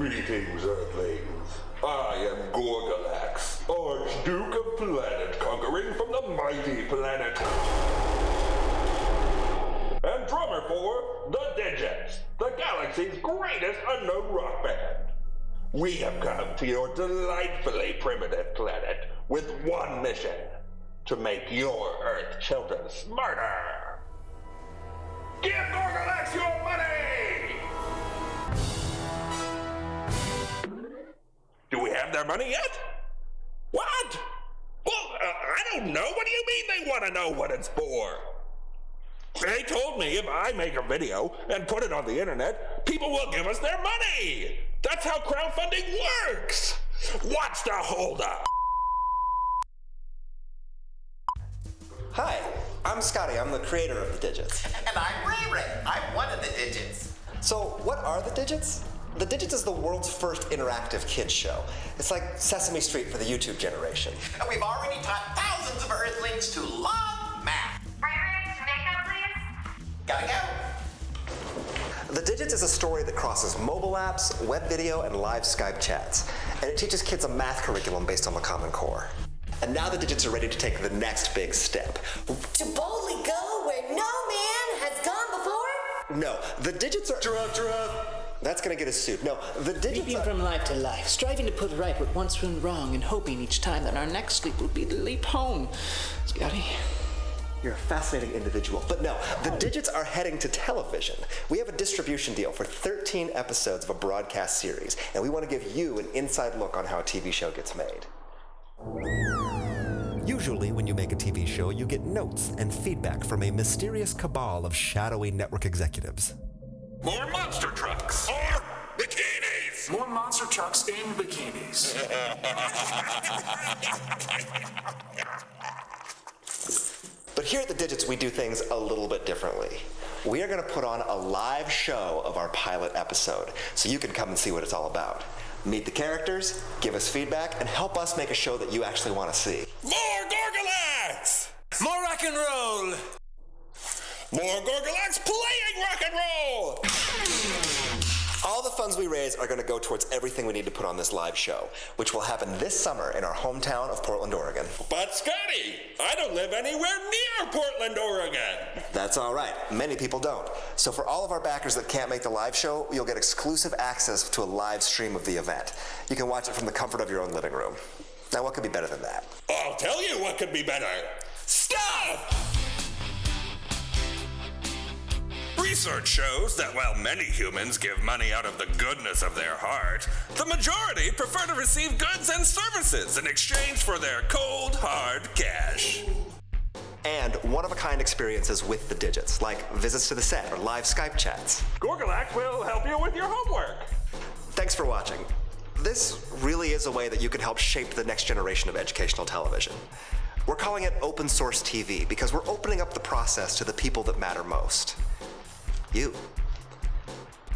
Greetings, Earthlings. I am Gorgolax, Archduke of Planet Conquering from the mighty planet. And drummer for The Digits, the galaxy's greatest unknown rock band. We have come to your delightfully primitive planet with one mission to make your Earth children smarter. Give Gorgolax your money! Their money yet? What? Well, uh, I don't know. What do you mean they want to know what it's for? They told me if I make a video and put it on the internet, people will give us their money. That's how crowdfunding works. What's the holdup? Hi, I'm Scotty. I'm the creator of the digits. And I'm Ray Ray. I'm one of the digits. So, what are the digits? The Digits is the world's first interactive kids show. It's like Sesame Street for the YouTube generation. And we've already taught thousands of Earthlings to love math. Ray Ray, Jamaica, please. Gotta go. The Digits is a story that crosses mobile apps, web video, and live Skype chats. And it teaches kids a math curriculum based on the Common Core. And now the Digits are ready to take the next big step. To boldly go where no man has gone before? No, the Digits are. Giraffe, giraffe. That's gonna get us sued. No, the Digits Leaping are. from life to life, striving to put right what once went wrong, and hoping each time that our next leap will be the leap home. Scotty? You're a fascinating individual. But no, the Digits are heading to television. We have a distribution deal for 13 episodes of a broadcast series, and we want to give you an inside look on how a TV show gets made. Usually, when you make a TV show, you get notes and feedback from a mysterious cabal of shadowy network executives. More monster trucks. Or bikinis. More monster trucks in bikinis. But here at the Digits, we do things a little bit differently. We are going to put on a live show of our pilot episode, so you can come and see what it's all about. Meet the characters, give us feedback, and help us make a show that you actually want to see. More Gorgolax. More rock and roll. More Gorgolax playing rock and roll. Funds we raise are going to go towards everything we need to put on this live show, which will happen this summer in our hometown of Portland, Oregon. But Scotty, I don't live anywhere near Portland, Oregon. That's all right. Many people don't. So for all of our backers that can't make the live show, you'll get exclusive access to a live stream of the event. You can watch it from the comfort of your own living room. Now, what could be better than that? I'll tell you what could be better. Stuff! Research shows that while many humans give money out of the goodness of their heart, the majority prefer to receive goods and services in exchange for their cold, hard cash. And one of a kind experiences with the digits, like visits to the set or live Skype chats. Gorgolax will help you with your homework. Thanks for watching. This really is a way that you can help shape the next generation of educational television. We're calling it open source TV because we're opening up the process to the people that matter most. You.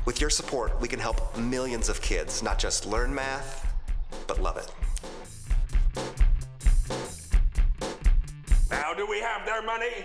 With your support, we can help millions of kids not just learn math, but love it. Now, do we have their money?